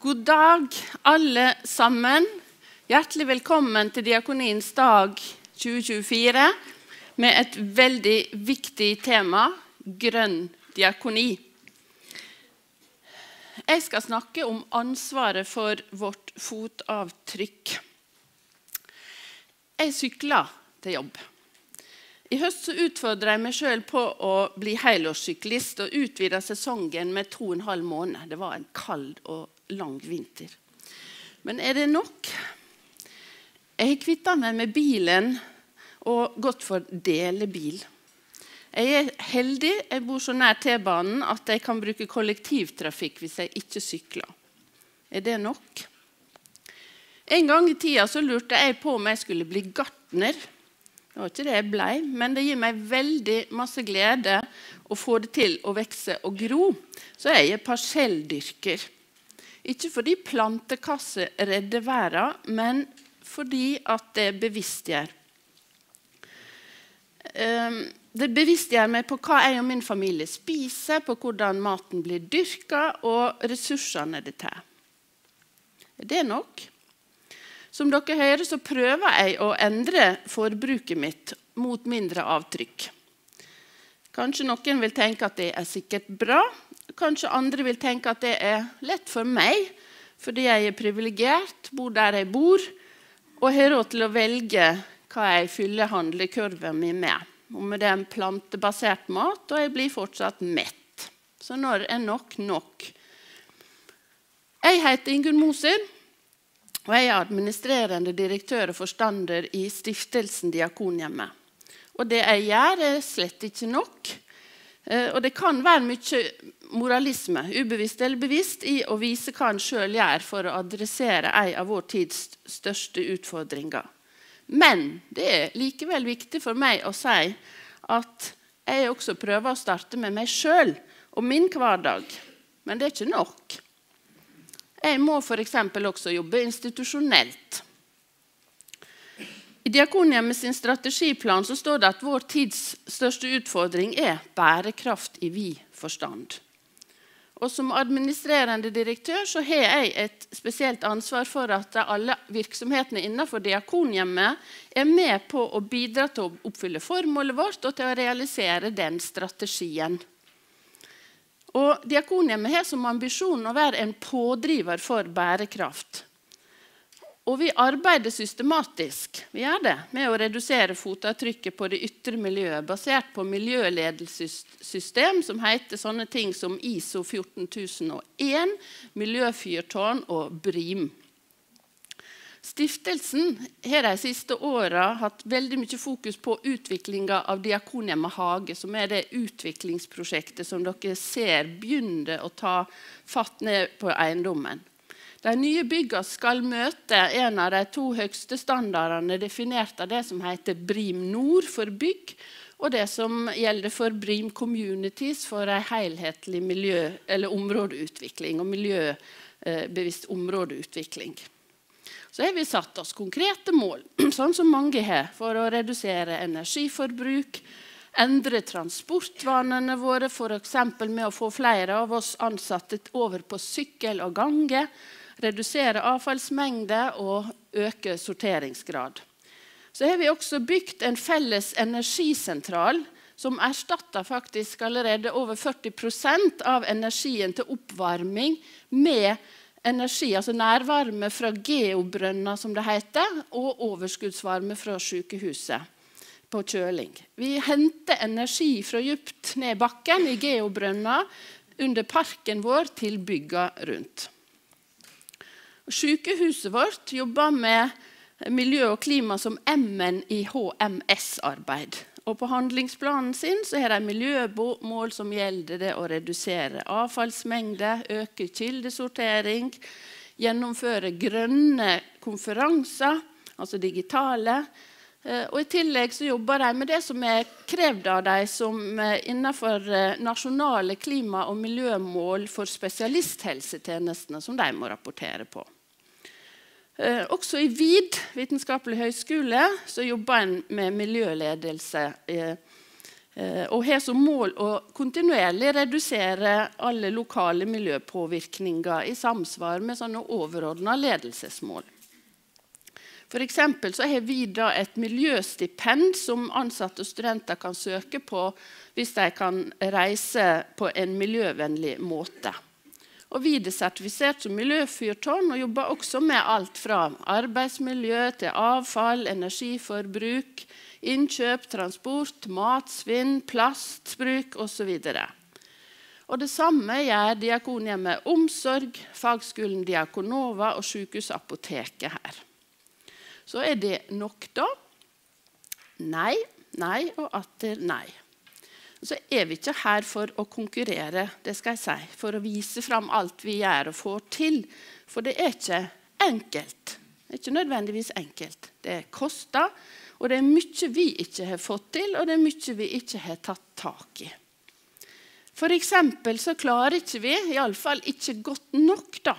God dag, alle sammen. Hjertelig velkommen til Diakoniens dag 2024 med et veldig viktig tema grønn diakoni. Jeg skal snakke om ansvaret for vårt fotavtrykk. Jeg sykler til jobb. I høst så utfordra jeg meg sjøl på å bli helårssyklist og utvida sesongen med to og en halv måned. Det var en kald og lang vinter. Men er det nok? Jeg har kvitta meg med bilen og gått for delebil. Jeg er heldig, jeg bor så nær T-banen at jeg kan bruke kollektivtrafikk hvis jeg ikke sykler. Er det nok? En gang i tida så lurte jeg på om jeg skulle bli gartner. Det var ikke det jeg ble, men det gir meg veldig masse glede å få det til å vokse og gro. Så jeg er parselldyrker. Ikke fordi plantekasser redder verden, men fordi at det bevisstgjør. Ehm, det bevisstgjør meg på hva jeg og min familie spiser, på hvordan maten blir dyrka, og ressursene det tar. Er det nok? Som dere hører, så prøver jeg å endre forbruket mitt mot mindre avtrykk. Kanskje noen vil tenke at det er sikkert bra. Kanskje andre vil tenke at det er lett for meg, fordi jeg er privilegert, bor der jeg bor, og har råd til å velge hva jeg fyller handlekurven min med. Om det er en plantebasert mat, og jeg blir fortsatt mett. Så når er nok nok? Jeg heter Ingunn Moser. Og jeg er administrerende direktør og forstander i stiftelsen Diakonhjemmet. Og det jeg gjør, er slett ikke nok. Eh, og det kan være mye moralisme, ubevisst eller bevisst, i å vise hva en sjøl gjør for å adressere en av vår tids største utfordringer. Men det er likevel viktig for meg å si at jeg også prøver å starte med meg sjøl og min hverdag. Men det er ikke nok. Jeg må f.eks. også jobbe institusjonelt. I Diakonhjemmet sin strategiplan står det at vår tids største utfordring er bærekraft i vid forstand. Og Som administrerende direktør så har jeg et spesielt ansvar for at alle virksomhetene innenfor Diakonhjemmet er med på å bidra til å oppfylle formålet vårt og til å realisere den strategien. Og Diakonhjemmet har som ambisjon å være en pådriver for bærekraft. Og vi arbeider systematisk vi gjør det, med å redusere fotavtrykket på det ytre miljøet, basert på miljøledelsessystem som heter sånne ting som ISO 14001, miljøfyrtårn og BRIM. Stiftelsen har de siste åra hatt veldig mye fokus på utviklinga av Diakonhjemmet hage, som er det utviklingsprosjektet som dere ser begynner å ta fatt ned på eiendommen. De nye byggene skal møte en av de to høyeste standardene definert av det som heter BRIM Nord for bygg, og det som gjelder for BRIM Communities for en helhetlig miljø- eller områdeutvikling og miljøbevisst områdeutvikling. Så har vi satt oss konkrete mål, sånn som mange har, for å redusere energiforbruk, endre transportvanene våre, f.eks. med å få flere av oss ansatte over på sykkel og gange, redusere avfallsmengde og øke sorteringsgrad. Så har vi også bygd en felles energisentral som erstatter faktisk allerede over 40% av energien til oppvarming med energi, altså nærvarme fra geobrønner, som det heter, og overskuddsvarme fra sykehuset på kjøling. Vi henter energi fra dypt ned bakken i geobrønner under parken vår til bygga rundt. Sykehuset vårt jobber med miljø og klima som M-en i HMS-arbeid. Og På handlingsplanen sin så har de miljømål som gjelder det å redusere avfallsmengde, øke kildesortering, gjennomføre grønne konferanser, altså digitale. Eh, og I tillegg så jobber de med det som er krevd av dem som eh, innenfor eh, nasjonale klima- og miljømål for spesialisthelsetjenestene, som de må rapportere på. Eh, også i VID vitenskapelig høgskole så jobber en med miljøledelse. Eh, Eh, og har som mål å kontinuerlig redusere alle lokale miljøpåvirkninger i samsvar med sånne overordna ledelsesmål. For så har vi da et miljøstipend som ansatte og studenter kan søke på hvis de kan reise på en miljøvennlig måte. Og vi er sertifisert som miljøfyrtårn og jobber også med alt fra arbeidsmiljø til avfall, energiforbruk, innkjøp, transport, matsvinn, plastbruk osv. Og Det samme gjør Diakonhjemmet Omsorg, fagskolen Diakonova og Sykehusapoteket her. Så er det nok, da? Nei, nei og atter nei. Så er vi ikke her for å konkurrere, det skal jeg si, for å vise fram alt vi gjør og får til. For det er ikke enkelt. Det er ikke nødvendigvis enkelt. Det koster, og det er mye vi ikke har fått til, og det er mye vi ikke har tatt tak i. For så klarer ikke vi, iallfall ikke godt nok, da,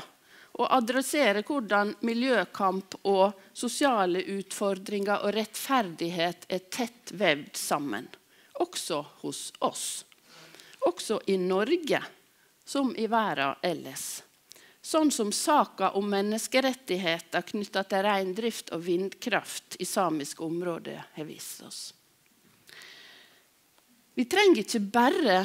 å adressere hvordan miljøkamp og sosiale utfordringer og rettferdighet er tett vevd sammen. Også hos oss. Også i Norge, som i verden ellers. Sånn som saka om menneskerettigheter knytta til reindrift og vindkraft i samiske områder har vist oss. Vi trenger ikke bare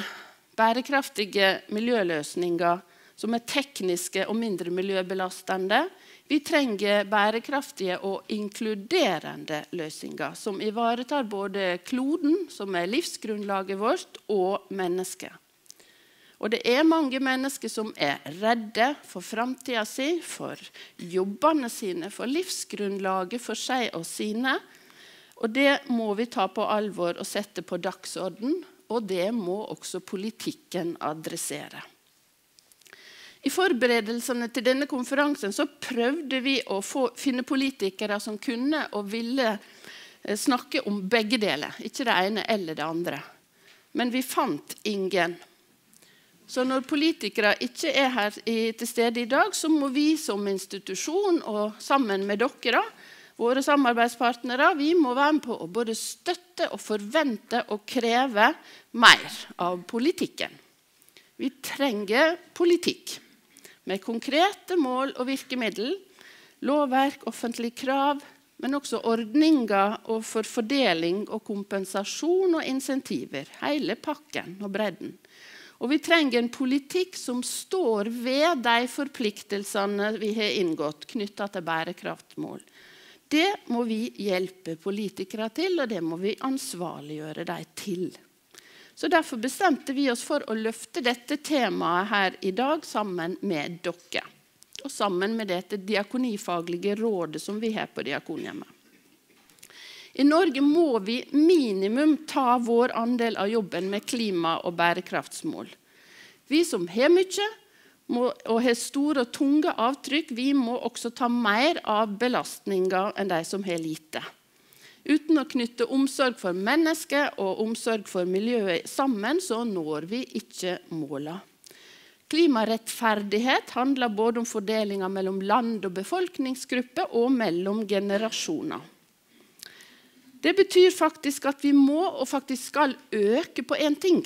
bærekraftige miljøløsninger som er tekniske og mindre miljøbelastende. Vi trenger bærekraftige og inkluderende løsninger som ivaretar både kloden, som er livsgrunnlaget vårt, og mennesket. Og det er mange mennesker som er redde for framtida si, for jobbene sine, for livsgrunnlaget for seg og sine. Og det må vi ta på alvor og sette på dagsorden. Og det må også politikken adressere. I forberedelsene til denne konferansen så prøvde vi å få, finne politikere som kunne og ville eh, snakke om begge deler. Ikke det ene eller det andre. Men vi fant ingen. Så når politikere ikke er her til stede i dag, så må vi som institusjon og sammen med dere, våre samarbeidspartnere, vi må være med på å både støtte og forvente og kreve mer av politikken. Vi trenger politikk med konkrete mål og virkemiddel, lovverk, offentlige krav, men også ordninger for fordeling og kompensasjon og insentiver. Hele pakken og bredden. Og vi trenger en politikk som står ved de forpliktelsene vi har inngått knytta til bærekraftmål. Det må vi hjelpe politikere til, og det må vi ansvarliggjøre dem til. Så Derfor bestemte vi oss for å løfte dette temaet her i dag sammen med dere. Og sammen med dette diakonifaglige rådet som vi har på Diakonhjemmet. I Norge må vi minimum ta vår andel av jobben med klima- og bærekraftsmål. Vi som har mye må, og har store og tunge avtrykk, vi må også ta mer av belastninga enn de som har lite. Uten å knytte omsorg for mennesket og omsorg for miljøet sammen, så når vi ikke måla. Klimarettferdighet handler både om fordelinga mellom land og befolkningsgrupper og mellom generasjoner. Det betyr faktisk at vi må og faktisk skal øke på én ting,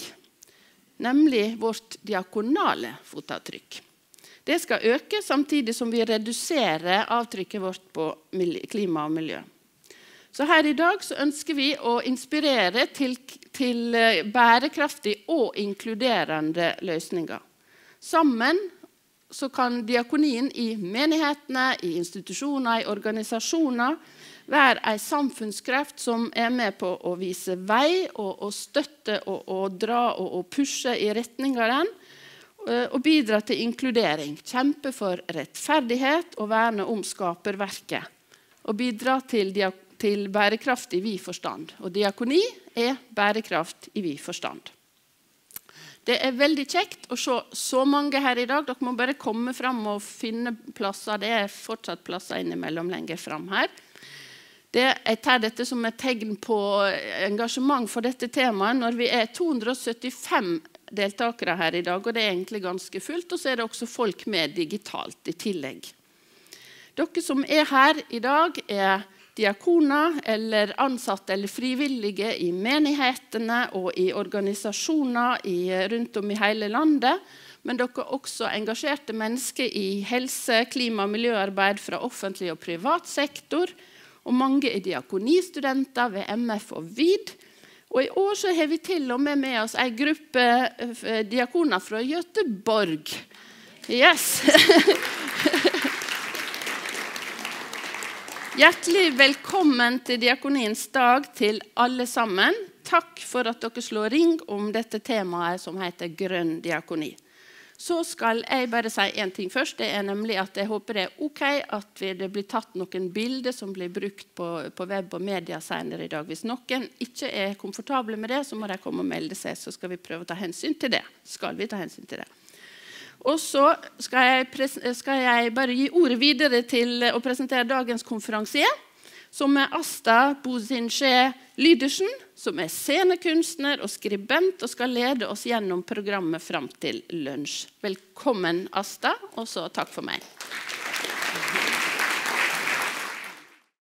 nemlig vårt diakonale fotavtrykk. Det skal øke samtidig som vi reduserer avtrykket vårt på klima og miljø. Så her i dag så ønsker vi å inspirere til, til eh, bærekraftige og inkluderende løsninger. Sammen så kan diakonien i menighetene, i institusjoner, i organisasjoner være en samfunnskraft som er med på å vise vei og, og støtte og, og, dra og, og pushe i retning av den. Eh, og bidra til inkludering. Kjempe for rettferdighet og verne om skaperverket. Og bidra til diakonien til bærekraft i vid forstand. Og diakoni er bærekraft i vid forstand. Det er veldig kjekt å se så mange her i dag. Dere må bare komme fram og finne plasser. Det er fortsatt plasser innimellom lenger fram her. Det, jeg tar dette som et tegn på engasjement for dette temaet når vi er 275 deltakere her i dag, og det er egentlig ganske fullt. Og så er det også folk med digitalt i tillegg. Dere som er her i dag, er diakoner eller ansatte eller frivillige i menighetene og i organisasjoner i, rundt om i hele landet. Men dere er også engasjerte mennesker i helse-, klima- og miljøarbeid fra offentlig og privat sektor. Og mange er diakonistudenter ved MF og VID. Og I år så har vi til og med med oss ei gruppe eh, diakoner fra Göteborg. Yes! Hjertelig velkommen til Diakoniens dag til alle sammen. Takk for at dere slår ring om dette temaet som heter grønn diakoni. Så skal jeg bare si én ting først. Det er nemlig at Jeg håper det er ok at det blir tatt noen bilder som blir brukt på, på web og media senere i dag. Hvis noen ikke er komfortable med det, så må de komme og melde seg, så skal vi prøve å ta hensyn til det. Skal vi ta hensyn til det. Og så skal jeg, skal jeg bare gi ordet videre til å presentere dagens konferansier som er Asta Bozinsje Lydersen, som er scenekunstner og skribent og skal lede oss gjennom programmet fram til lunsj. Velkommen, Asta, og så takk for meg.